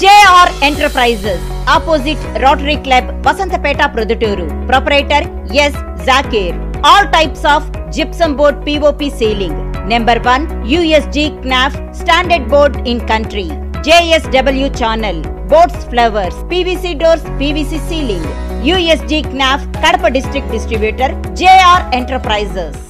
JR enterprises opposite rotary club Vasanthapeta Proddatur proprietor S Zakir all types of gypsum board POP ceiling number one USG Knauf standard board in country JSW channel boards flowers PVC doors PVC ceiling USG Knauf Kadapa district distributor JR enterprises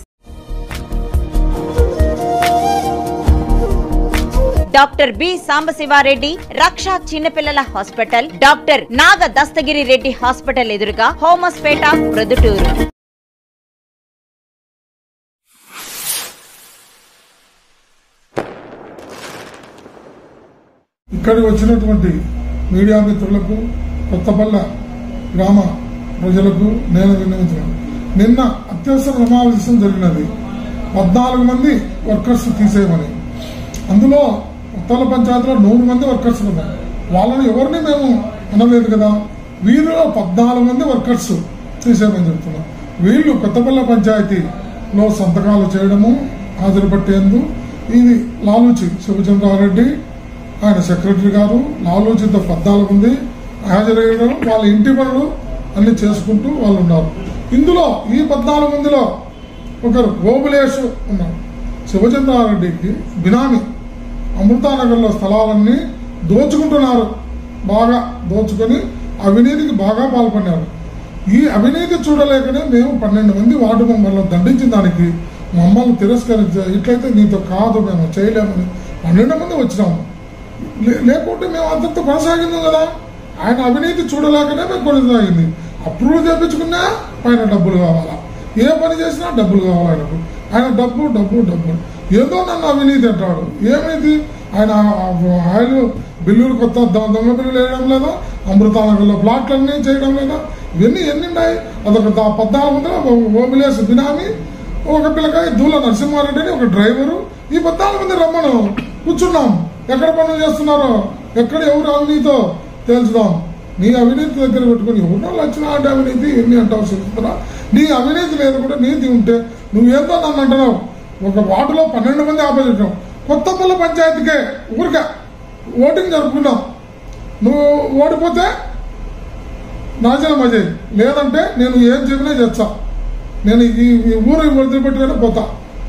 doctor B. Sambasiva Reddy Raksha చిన్నపిల్లల hospital doctor Naga Dastagiri Reddy hospital ఎదురుగా హోమస్పేట ప్రొద్దుటూరు. ఇక్కడికి వచ్చినటువంటి media మిత్రులకు కొత్తపల్ల గ్రామ ప్రజలకు నేను విన్నవించాను నిన్న అత్యవసర సమావేశం జరిగినది. పద్నాలుగు మంది వర్కర్స్ తీసేయమని. అందులో కొత్తల పంచాయతీలో నూరు మంది వర్కర్స్ ఉన్నారు వాళ్ళని ఎవరిని మేము అనలేదు కదా? వీరిలో పద్నాలుగు మంది వర్కర్స్ తీసేయమని చెప్తున్నాం. వీళ్ళు కొత్తపల్లి పంచాయతీలో సంతకాలు చేయడము హాజరుపట్టేందు ఇది లాలూచి శివచంద్రారెడ్డి ఆయన సెక్రటరీ గారు లాలూచితో పద్నాలుగు మంది హాజరయ్యడం వాళ్ళ ఇంటి పనులు అన్ని చేసుకుంటూ వాళ్ళు ఉన్నారు ఇందులో ఈ పద్నాలుగు మందిలో ఒకరు గోబులేష్ ఉన్నారు. శివచంద్రారెడ్డికి బినామీ. అమృతానగర్లో స్థలాలన్నీ దోచుకుంటున్నారు. బాగా దోచుకొని అవినీతికి బాగా పాల్పడినారు ఈ అవినీతి చూడలేకనే మేము పన్నెండు మంది వార్డు మెంబర్లను దండించిన దానికి మమ్మల్ని తిరస్కరించా ఇట్లయితే నీతో కాదు మేము చేయలేమని పన్నెండు మంది వచ్చినాము లే- లేకుంటే మేము అంతంత కొనసాగిందాం కదా. ఆయన అవినీతి చూడలేకనే మేము కొనసాగింది. అప్రూవల్ చేయించుకున్నా పైన డబ్బులు కావాలా? ఏ పని చేసినా డబ్బులు కావాలి ఆయనకు? ఆయన డబ్బు డబ్బు డబ్బు. ఏదో నన్ను అవినీతి అంటాడు. ఏమైంది? ఆయన ఆయిల్ బిల్లులు కొత్త దొంగ బిల్లులు వేయడం లేదా? అమృతానగర్లో ప్లాట్లన్నీ చేయడం లేదా? ఇవన్నీ ఎన్ని ఉన్నాయి అదొక దా- పద్నాలుగు వందల ఓబిలేస్ బినామీ. ఒక పిల్లకాయ దూల నరసింహారెడ్డిని ఒక డ్రైవరు. ఈ పద్నాలుగు మంది రమ్మను. కూర్చున్నాం. ఎక్కడ పనులు చేస్తున్నారో? ఎక్కడ ఎవరు అవినీతో? తెలుసుదాం. నీ అవినీతి దగ్గర పెట్టుకుని ఎవరినో లక్షణ అంటే అవినీతి ఎన్ని అంటావు చెప్తున్నా నీ అవినీతి లేదు కూడా నీతి ఉంటే నువ్వేందో నన్ను అంటున్నావు. ఒక వార్డులో పన్నెండు మంది ఆపోజిషన్ కొత్తపల్లి పంచాయతీకే ఊరికే ఓటింగ్ జరుపుకున్నాం నువ్వు ఓడిపోతే నాశనం అజయ్ లేదంటే నేను ఏం చెప్పినా చేస్తా. నేను ఈ ఈ ఊరు వదిలిపెట్టుకునే పోతా.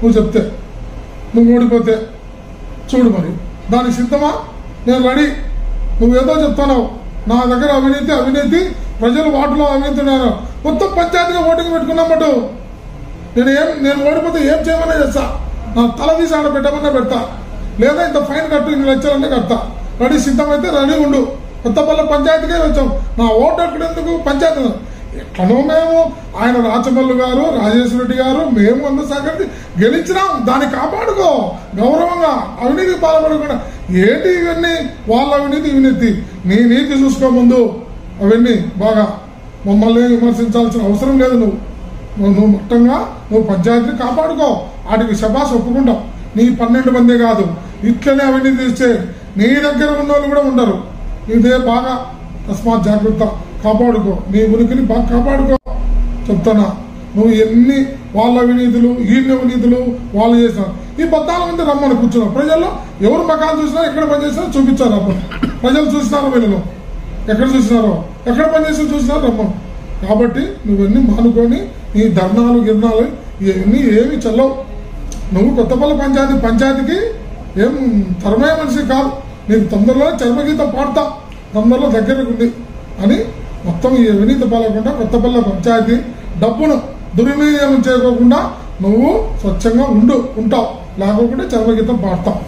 నువ్వు చెప్తే. నువ్వు ఓడిపోతే. చూడు మరి. దానికి సిద్ధమా? నేను రెడీ. నువ్వేదో చెప్తున్నావు. నా దగ్గర అవినీతి అవినీతి. ప్రజలు వాటిలో అవినీతి ఉన్నారు. మొత్తం పంచాయతీగా ఓటింగ్ పెట్టుకున్నాం నేను ఏం నేను ఓడిపోతే ఏం చేయమన్నా చేస్తా. నా తల తీసి ఆడ పెట్టమన్నా పెడతా. లేదా ఇంత ఫైన్ కట్టు ఇన్ని లక్షలన్నీ కడతా. రెడీ సిద్ధమైతే రెడీ ఉండు. కొత్తపల్లి పంచాయతీకే వచ్చాం. నా ఓటు ఎక్కడెందుకు పంచాయతీ ఎట్లనో మేము ఆయన రాచమల్లు గారు రాజేశ్వర రెడ్డి గారు మేము అందరూ సహకరించి గెలిచినాం. దాన్ని కాపాడుకో. గౌరవంగా అవినీతి పాల్పడకుండా. ఏంటి ఇవన్నీ? వాళ్ళ అవినీతి ఇవినీతి నీ నీతి చూసుకో ముందు. అవన్నీ బాగా మమ్మల్ని విమర్శించాల్సిన అవసరం లేదు నువ్వు. నువ్వు నువ్వు మొత్తంగా నువ్వు పంచాయతీని కాపాడుకో. వాటికి శబాస్ ఒప్పుకుంటావు నీ పన్నెండు మంది కాదు. ఇట్లనే అవన్నీ తీస్తే నీ దగ్గర ఉన్న వాళ్ళు కూడా ఉండరు. ఇదే బాగా తస్మాత్ జాగ్రత్త. కాపాడుకో. నీ ఉనికిని బాగా కాపాడుకో. చెప్తానా? నువ్వు ఎన్ని వాళ్ళ అవినీతులు ఈయన అవినీతులు వాళ్ళు చేసినారు ఈ పద్నాలుగు మంది రమ్మని కూర్చున్నావు ప్రజల్లో ఎవరు మకాలు చూసినా ఎక్కడ పనిచేసినా చూపించారు రమ్మను ప్రజలు చూసినారు వీళ్ళు ఎక్కడ చూసినారో? ఎక్కడ పనిచేసినా చూసినారో రమ్మను. కాబట్టి నువ్వన్నీ మానుకొని నీ ధర్నాలు గిర్నాలు ఇవన్నీ ఏమి చల్లవు. నువ్వు కొత్తపల్లి పంచాయతీ పంచాయతీకి ఏం తరమే మనిషి కాదు. నీకు తొందరలో చర్మగీతం పాడతా తొందరలో దగ్గరకు ఉంది అని మొత్తం ఈ అవినీతి పాలకుండా కొత్తపల్లి పంచాయతీ డబ్బును దుర్వినియోగం చేయకోకుండా నువ్వు స్వచ్ఛంగా ఉండు ఉంటావు. లేకపోతే చర్మగీతం పాడతావు.